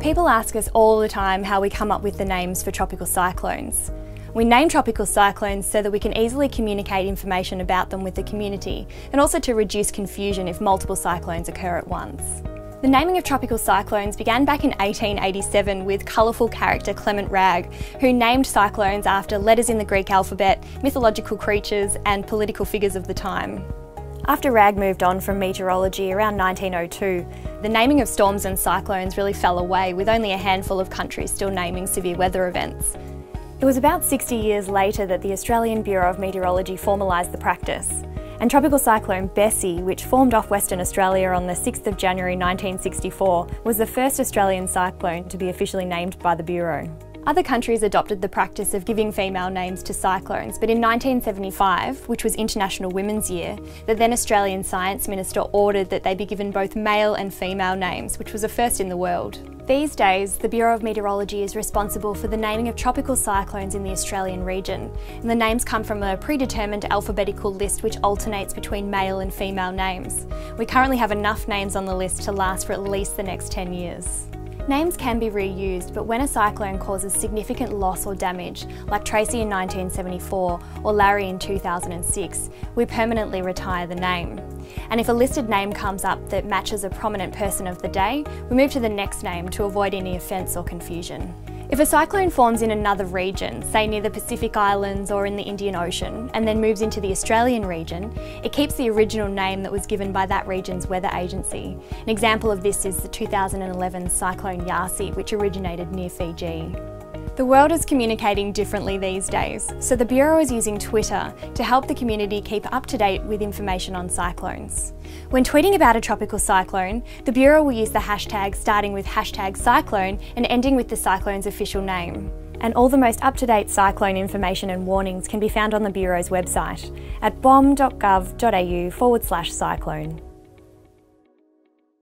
People ask us all the time how we come up with the names for tropical cyclones. We name tropical cyclones so that we can easily communicate information about them with the community and also to reduce confusion if multiple cyclones occur at once. The naming of tropical cyclones began back in 1887 with colourful character Clement Wragge, who named cyclones after letters in the Greek alphabet, mythological creatures and political figures of the time. After Wragge moved on from meteorology around 1902, the naming of storms and cyclones really fell away with only a handful of countries still naming severe weather events. It was about 60 years later that the Australian Bureau of Meteorology formalised the practice. And tropical cyclone Bessie, which formed off Western Australia on the 6th of January 1964, was the first Australian cyclone to be officially named by the Bureau. Other countries adopted the practice of giving female names to cyclones, but in 1975, which was International Women's Year, the then Australian Science Minister ordered that they be given both male and female names, which was a first in the world. These days, the Bureau of Meteorology is responsible for the naming of tropical cyclones in the Australian region, and the names come from a predetermined alphabetical list which alternates between male and female names. We currently have enough names on the list to last for at least the next 10 years. Names can be reused, but when a cyclone causes significant loss or damage, like Tracy in 1974 or Larry in 2006, we permanently retire the name. And if a listed name comes up that matches a prominent person of the day, we move to the next name to avoid any offence or confusion. If a cyclone forms in another region, say near the Pacific Islands or in the Indian Ocean, and then moves into the Australian region, it keeps the original name that was given by that region's weather agency. An example of this is the 2011 cyclone Yasi, which originated near Fiji. The world is communicating differently these days, so the Bureau is using Twitter to help the community keep up to date with information on cyclones. When tweeting about a tropical cyclone, the Bureau will use the hashtag starting with hashtag cyclone and ending with the cyclone's official name. And all the most up-to-date cyclone information and warnings can be found on the Bureau's website at bom.gov.au forward slash cyclone.